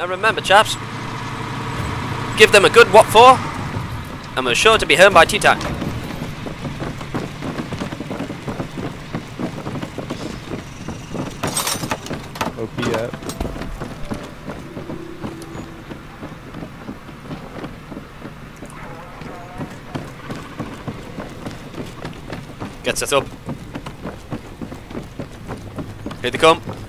And remember, chaps, give them a good what for, and we're sure to be home by tea time. OP up. Uh, Get set up. Here they come.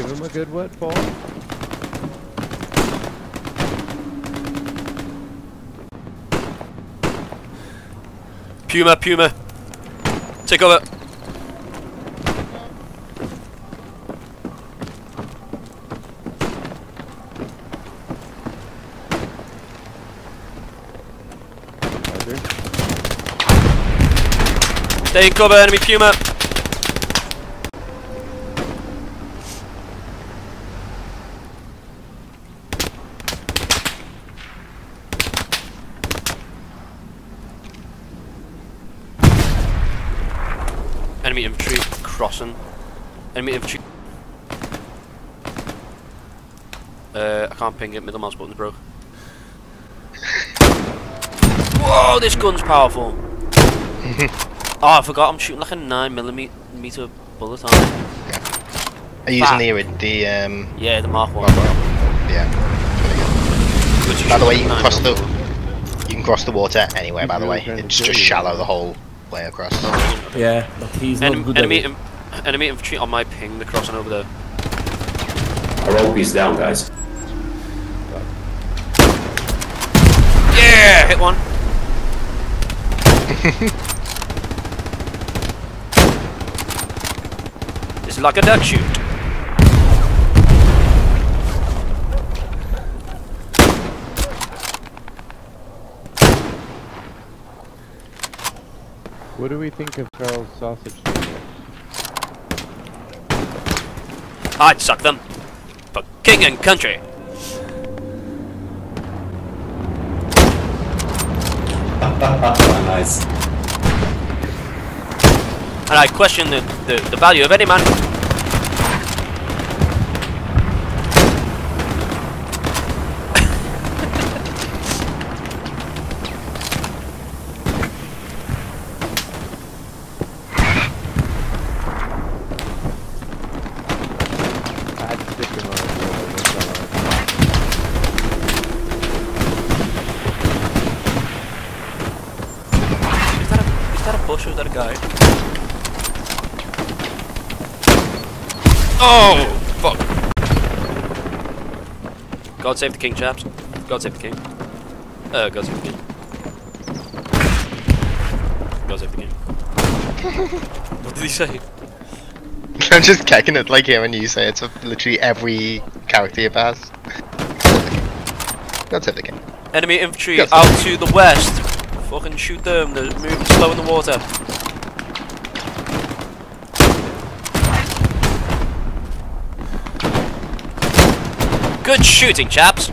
Give him a good what, Paul? Puma, Puma. Take over. Stay in cover, enemy Puma. Enemy infantry crossing. Enemy infantry. Uh, I can't ping it. Middle mouse button's broke. Whoa, this gun's powerful. oh, I forgot. I'm shooting like a nine millimeter meter bullet on it. Are you using the the um? Yeah, the Mark One. Yeah. By the way, you can cross the you can cross the water anywhere. By the way, He's really trying it's just shallow the whole way across. Yeah, he's not Enem- good enemy, at it. enemy infantry on my ping. They're crossing over there. Our OP is down, guys. Yeah, hit one. it's like a duck shoot. What do we think of Charles Sausage Daniel? I'd suck them. For king and country. nice. And I question the, the, the value of any man. I'd stick him on a roll, that's all. Is that a, is that a bush or is that guy? Oh, fuck. God save the king, chaps. God save the king. Uh, God save the king. God save the king. what did he say? I'm just kicking it like hearing you say it's of literally every character you've asked. save the king. Enemy infantry out to the west. Fucking shoot them. They're moving slow in the water. Good shooting, chaps.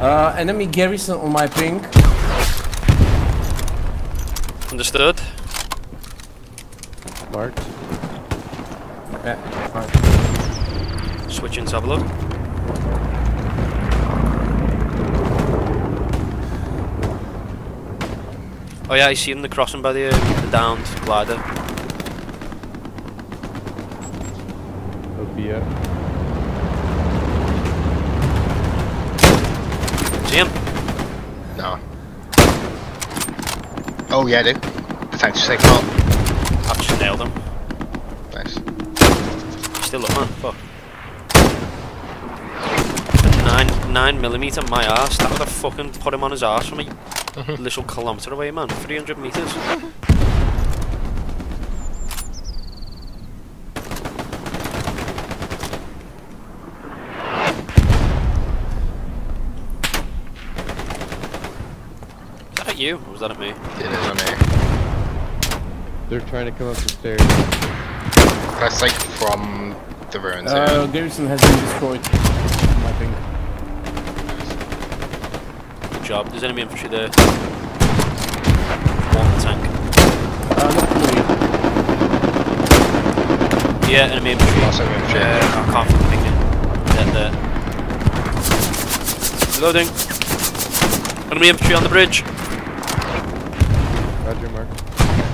Uh, enemy garrison on my ping. Understood. Marked. Yeah, fine. Switch into have a look. Oh yeah, I see them the crossing by the, uh, the downed glider. OP up. See him? No. Oh yeah, I do. Potential signal. I've just nailed him. Nice. Still up, man. Fuck. Nine nine millimeter my ass. That would have fucking put him on his ass from a little kilometer away, man. Three hundred meters. Is that at you, or was that at me? It is on there. They're trying to come up the stairs. That's like from the ruins Uh, there. garrison has been destroyed. on My ping. Good job. There's enemy infantry there. One tank. Uh, yeah, enemy infantry. Lots. Uh, I can't pick it. Dead there. Reloading. Enemy infantry on the bridge. Roger, Mark.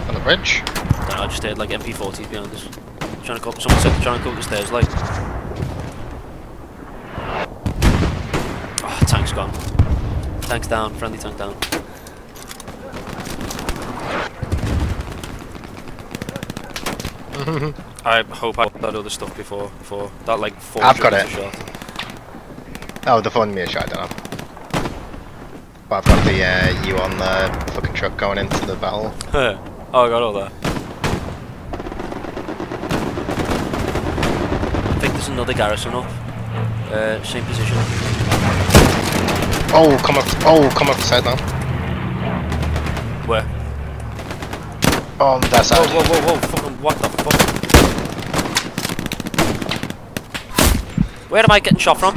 On the bridge? I just did like MP40 behind us. Trying to go someone said trying to go the stairs, like. Oh, tank's gone. Tank's down, friendly tank down. I hope I got that other stuff before, before that like four I've got it. shot. Oh, the phone me a shot, I don't know. But I've got the uh, you on the fucking truck going into the battle. oh, I got all that. I think there's another garrison up. Uh, same position. Oh, come up! Oh, come up the side now. Where? Oh, on that Whoa, whoa, whoa, whoa, fucking what the fuck? Where am I getting shot from?